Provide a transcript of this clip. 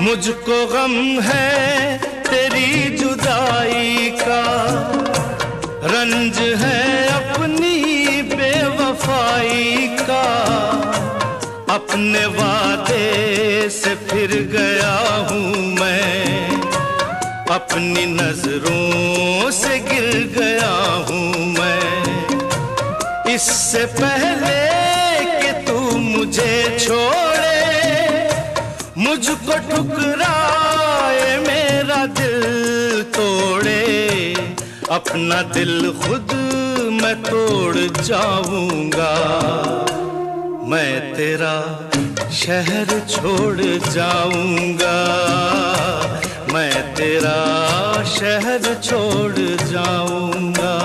मुझको गम है तेरी जुदाई का। रंज है अपनी बेवफाई का। अपने वादे से फिर गया हूँ मैं। अपनी नज़रों से गिर गया हूँ मैं। इससे पहले कि तू मुझे छोड़े मुझको ठुकराए, मेरा दिल तोड़े। अपना दिल खुद मैं तोड़ जाऊँगा। मैं तेरा शहर छोड़ जाऊँगा। मैं तेरा शहर छोड़ जाऊँगा।